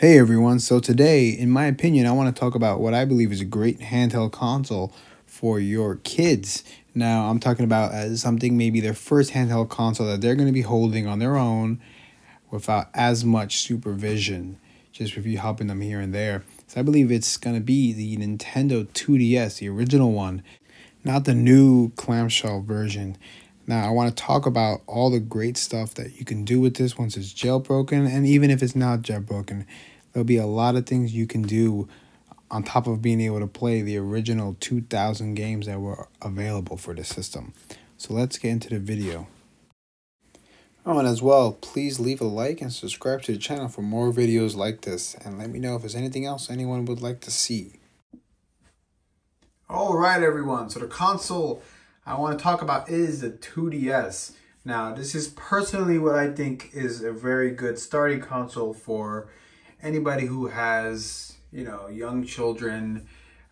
Hey everyone, so today, in my opinion, I want to talk about what I believe is a great handheld console for your kids. Now, I'm talking about as something maybe their first handheld console that they're going to be holding on their own without as much supervision, just with you helping them here and there. So I believe it's going to be the Nintendo 2DS, the original one, not the new clamshell version. Now, I want to talk about all the great stuff that you can do with this once it's jailbroken, and even if it's not jailbroken, there'll be a lot of things you can do on top of being able to play the original 2000 games that were available for the system. So let's get into the video. Oh, and as well, please leave a like and subscribe to the channel for more videos like this, and let me know if there's anything else anyone would like to see. All right, everyone. So the console I want to talk about is the 2DS. Now, this is personally what I think is a very good starting console for anybody who has, you know, young children,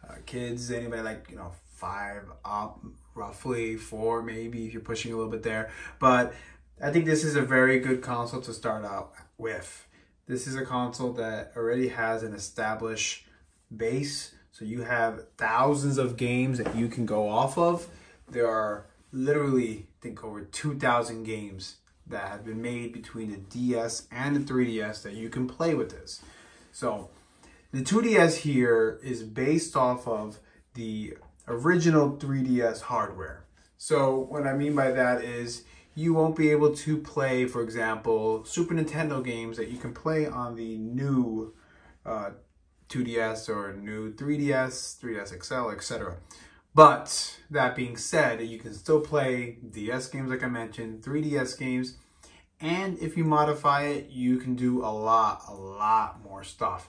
uh, kids, anybody like, you know, five up, roughly four, maybe if you're pushing a little bit there. But I think this is a very good console to start out with. This is a console that already has an established base. So you have thousands of games that you can go off of there are literally, I think, over 2,000 games that have been made between the DS and the 3DS that you can play with this. So the 2DS here is based off of the original 3DS hardware. So what I mean by that is you won't be able to play, for example, Super Nintendo games that you can play on the new uh, 2DS or new 3DS, 3DS XL, etc. But that being said, you can still play DS games like I mentioned, 3DS games, and if you modify it, you can do a lot, a lot more stuff.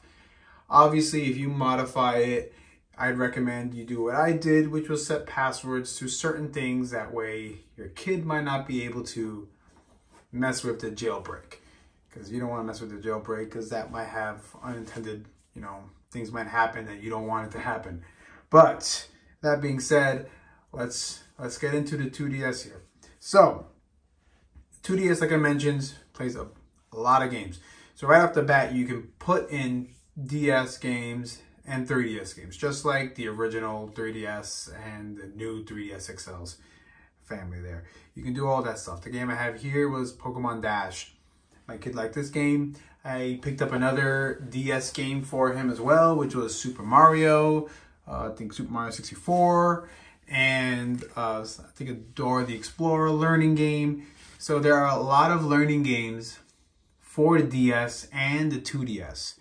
Obviously, if you modify it, I'd recommend you do what I did, which was set passwords to certain things. That way your kid might not be able to mess with the jailbreak because you don't want to mess with the jailbreak because that might have unintended, you know, things might happen that you don't want it to happen. But that being said, let's let's get into the 2DS here. So, 2DS, like I mentioned, plays a, a lot of games. So right off the bat, you can put in DS games and 3DS games, just like the original 3DS and the new 3DS XLs family there. You can do all that stuff. The game I have here was Pokemon Dash. My kid liked this game. I picked up another DS game for him as well, which was Super Mario I think Super Mario 64, and uh, I think Dora the Explorer learning game. So there are a lot of learning games for the DS and the 2DS.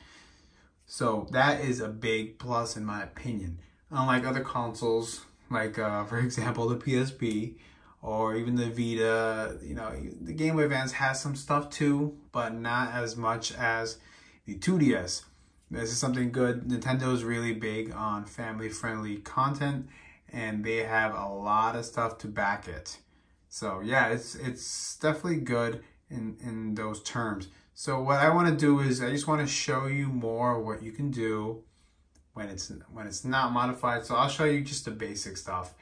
So that is a big plus in my opinion. Unlike other consoles, like uh, for example the PSP or even the Vita, you know, the Game Boy Advance has some stuff too, but not as much as the 2DS. This is something good. Nintendo is really big on family friendly content and they have a lot of stuff to back it. So yeah, it's it's definitely good in, in those terms. So what I want to do is I just want to show you more what you can do when it's when it's not modified. So I'll show you just the basic stuff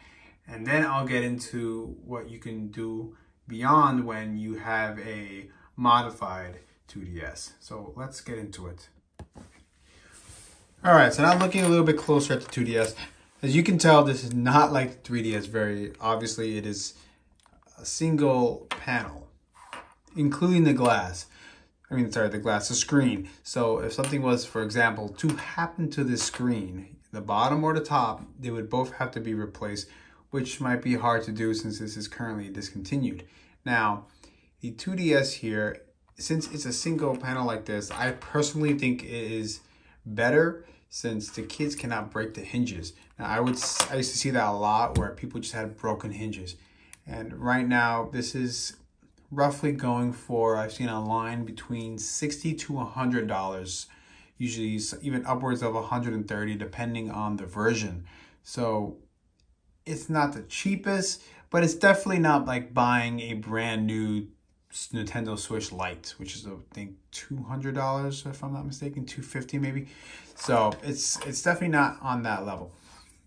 and then I'll get into what you can do beyond when you have a modified 2DS. So let's get into it. All right, so now looking a little bit closer at the 2DS. As you can tell, this is not like the 3DS very, obviously it is a single panel, including the glass. I mean, sorry, the glass, the screen. So if something was, for example, to happen to this screen, the bottom or the top, they would both have to be replaced, which might be hard to do since this is currently discontinued. Now, the 2DS here, since it's a single panel like this, I personally think it is better since the kids cannot break the hinges. Now I would I used to see that a lot where people just had broken hinges. And right now this is roughly going for I've seen online between 60 to 100 dollars usually even upwards of 130 depending on the version. So it's not the cheapest, but it's definitely not like buying a brand new Nintendo Switch Lite, which is I think two hundred dollars if I'm not mistaken, two fifty maybe. So it's it's definitely not on that level.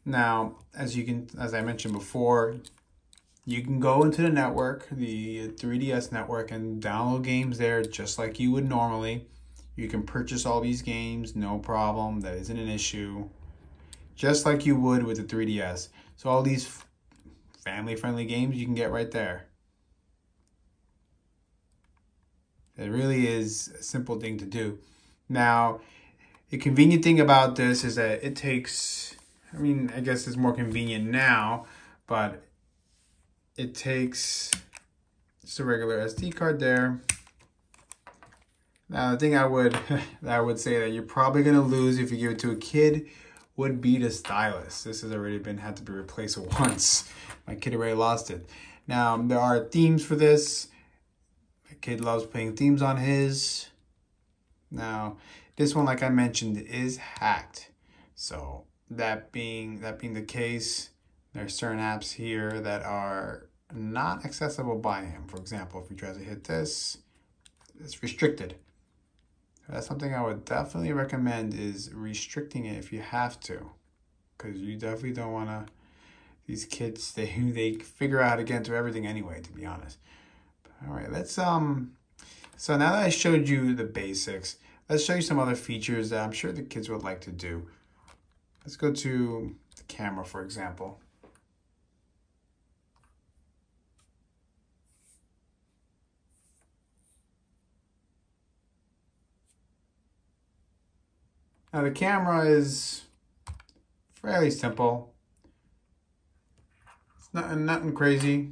Now, as you can, as I mentioned before, you can go into the network, the 3DS network, and download games there just like you would normally. You can purchase all these games, no problem. That isn't an issue. Just like you would with the 3DS. So all these family-friendly games you can get right there. It really is a simple thing to do. Now, the convenient thing about this is that it takes, I mean, I guess it's more convenient now, but it takes just a regular SD card there. Now, the thing I would I would say that you're probably gonna lose if you give it to a kid would be the stylus. This has already been had to be replaced once. My kid already lost it. Now there are themes for this. Kid loves playing themes on his. Now this one, like I mentioned, is hacked. So that being that being the case, there are certain apps here that are not accessible by him. For example, if he tries to hit this, it's restricted. That's something I would definitely recommend is restricting it if you have to. Because you definitely don't want to, these kids, they, they figure out how to get into everything anyway, to be honest. All right, let's, um, so now that I showed you the basics, let's show you some other features that I'm sure the kids would like to do. Let's go to the camera, for example. Now the camera is fairly simple. It's nothing, nothing crazy.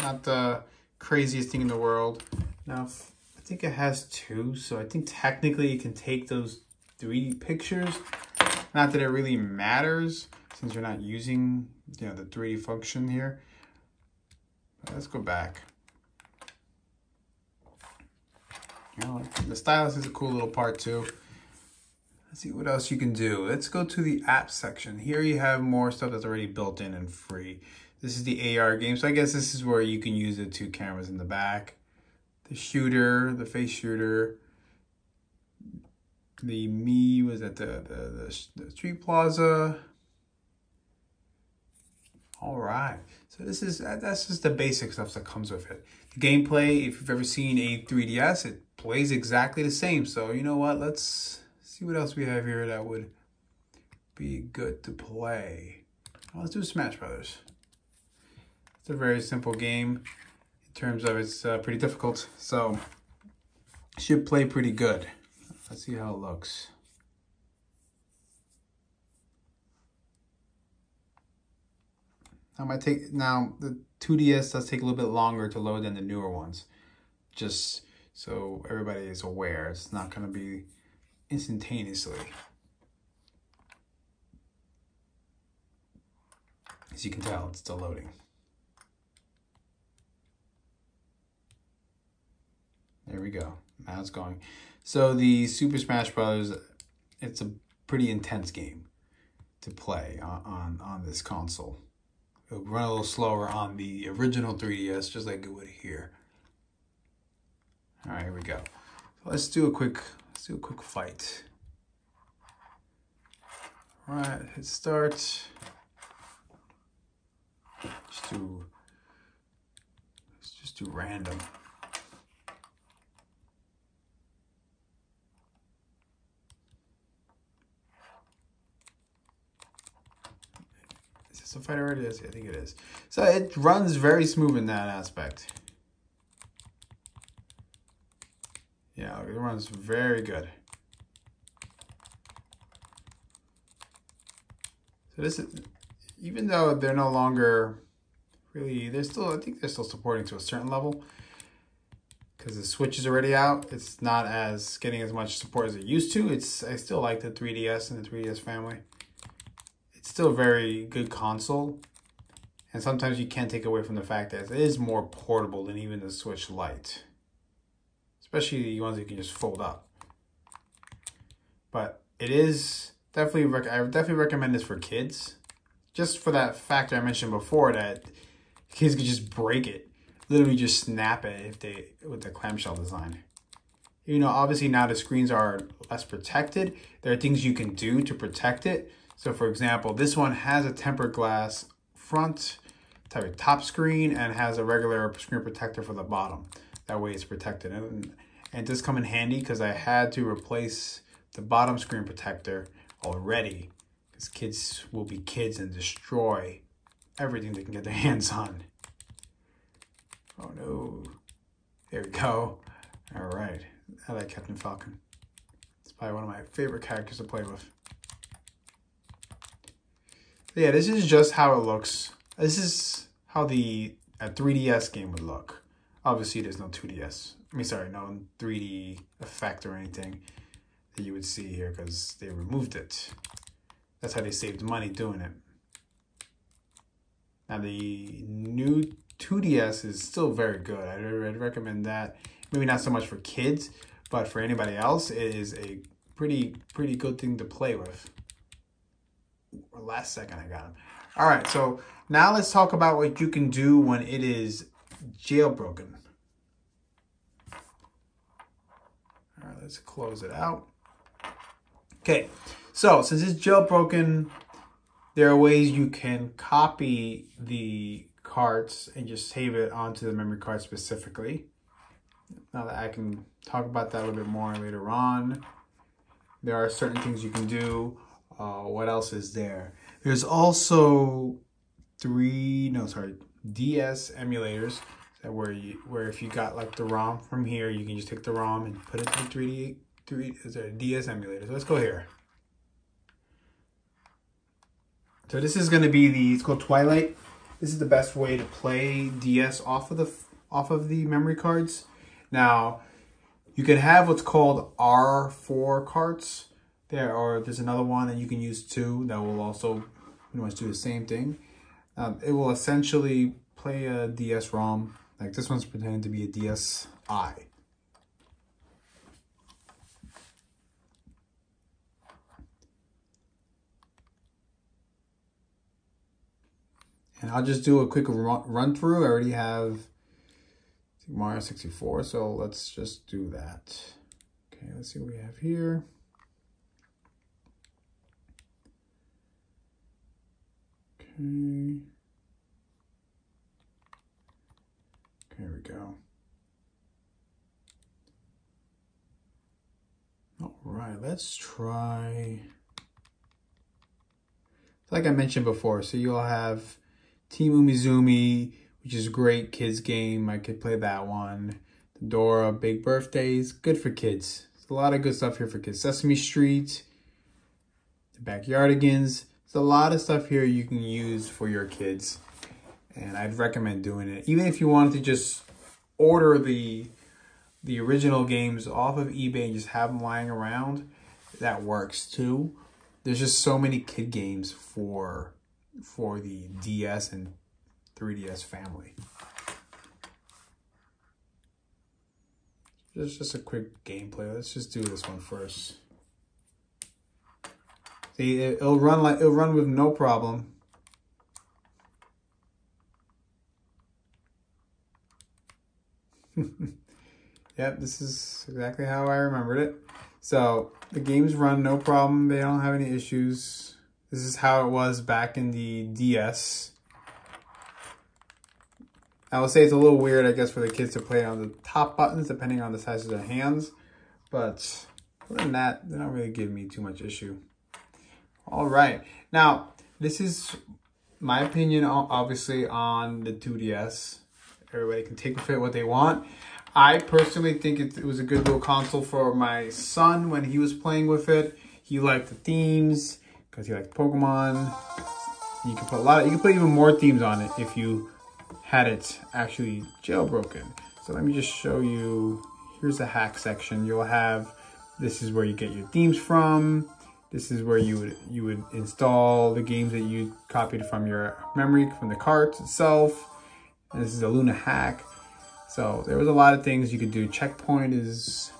Not the craziest thing in the world. Now, I think it has two, so I think technically you can take those 3D pictures. Not that it really matters since you're not using you know, the 3D function here. Let's go back. You know, the stylus is a cool little part too. Let's see what else you can do. Let's go to the app section. Here you have more stuff that's already built in and free. This is the AR game. So I guess this is where you can use the two cameras in the back. The shooter, the face shooter. The me was at the, the, the, the street plaza. All right. So this is, that's just the basic stuff that comes with it. The gameplay, if you've ever seen a 3DS, it plays exactly the same. So you know what, let's see what else we have here that would be good to play. Let's do Smash Brothers. It's a very simple game in terms of it's uh, pretty difficult, so should play pretty good. Let's see how it looks. I might take now the 2DS does take a little bit longer to load than the newer ones, just so everybody is aware. It's not going to be instantaneously. As you can tell, it's still loading. We go. Now it's going. So the Super Smash Bros. It's a pretty intense game to play on, on, on this console. It'll run a little slower on the original 3DS, just like it would here. All right, here we go. Let's do a quick Let's do a quick fight. All right, hit start. Just do, let's just do random. Is this a fight already? Yes, I think it is. So it runs very smooth in that aspect. Yeah, it runs very good. So this is, even though they're no longer really, they're still, I think they're still supporting to a certain level because the Switch is already out. It's not as getting as much support as it used to. It's I still like the 3DS and the 3DS family. Still a very good console. And sometimes you can't take away from the fact that it is more portable than even the Switch Lite especially the ones you can just fold up. But it is definitely, I definitely recommend this for kids. Just for that factor I mentioned before that kids could just break it. Literally just snap it if they, with the clamshell design. You know, obviously now the screens are less protected. There are things you can do to protect it. So for example, this one has a tempered glass front type of top screen and has a regular screen protector for the bottom. That way it's protected. And And it does come in handy because I had to replace the bottom screen protector already. Because kids will be kids and destroy everything they can get their hands on. Oh no. There we go. All right. I like Captain Falcon. It's probably one of my favorite characters to play with. Yeah, this is just how it looks. This is how the a 3DS game would look. Obviously, there's no 2DS. I mean, sorry, no 3D effect or anything that you would see here because they removed it. That's how they saved money doing it. Now, the new 2DS is still very good. I'd, I'd recommend that. Maybe not so much for kids, but for anybody else, it is a pretty, pretty good thing to play with. Last second, I got them. All right, so now let's talk about what you can do when it is jailbroken. All right, let's close it out. Okay, so since it's jailbroken, there are ways you can copy the cards and just save it onto the memory card specifically. Now that I can talk about that a little bit more later on. There are certain things you can do. Uh, what else is there? There's also three, no, sorry, DS emulators that where you where if you got like the ROM from here, you can just take the ROM and put it in 3D, 3 is a DS emulator. So let's go here. So this is going to be the, it's called Twilight. This is the best way to play DS off of the off of the memory cards. Now, you can have what's called R4 carts. There, or there's another one that you can use too that will also pretty much do the same thing. Um, it will essentially play a DS ROM. Like this one's pretending to be a DSi. And I'll just do a quick run, run through. I already have Mario 64, so let's just do that. Okay, let's see what we have here. Hmm. Okay. There we go. All right, let's try. Like I mentioned before, so you'll have Team Umizoomi, which is a great kids game. I could play that one. The Dora Big Birthdays, good for kids. There's a lot of good stuff here for kids. Sesame Street, the Backyardigans. There's a lot of stuff here you can use for your kids. And I'd recommend doing it. Even if you wanted to just order the the original games off of eBay and just have them lying around, that works too. There's just so many kid games for for the DS and 3DS family. Just, just a quick gameplay. Let's just do this one first. See, it'll run like it'll run with no problem. yep, this is exactly how I remembered it. So the games run no problem. They don't have any issues. This is how it was back in the DS. I will say it's a little weird, I guess, for the kids to play on the top buttons, depending on the size of their hands. But other than that, they don't really give me too much issue. All right. Now, this is my opinion, obviously, on the 2DS. Everybody can take with it what they want. I personally think it, it was a good little console for my son when he was playing with it. He liked the themes because he liked Pokemon. You can put a lot. Of, you can put even more themes on it if you had it actually jailbroken. So let me just show you. Here's the hack section. You'll have. This is where you get your themes from. This is where you would you would install the games that you copied from your memory from the cart itself. And this is a Luma hack. So there was a lot of things you could do. Checkpoint is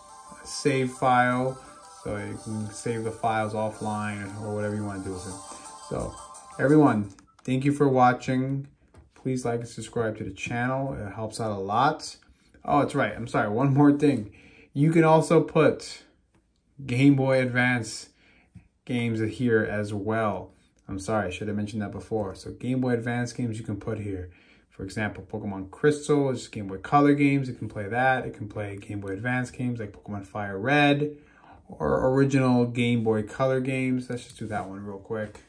a save file. So you can save the files offline or whatever you want to do with it. So everyone, thank you for watching. Please like and subscribe to the channel. It helps out a lot. Oh, it's right. I'm sorry. One more thing. You can also put Game Boy Advance games here as well. I'm sorry. I should have mentioned that before. So Game Boy Advance games you can put here For example, Pokemon Crystal is Game Boy Color games. It can play that. It can play Game Boy Advance games like Pokemon Fire Red or original Game Boy Color games. Let's just do that one real quick.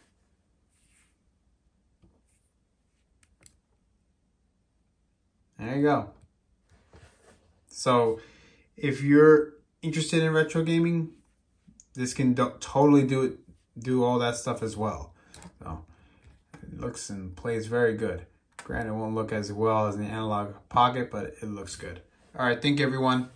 There you go. So if you're interested in retro gaming, this can do totally do it, do all that stuff as well. So it looks and plays very good. Granted, it won't look as well as the Analogue Pocket, but it looks good. All right, thank you everyone.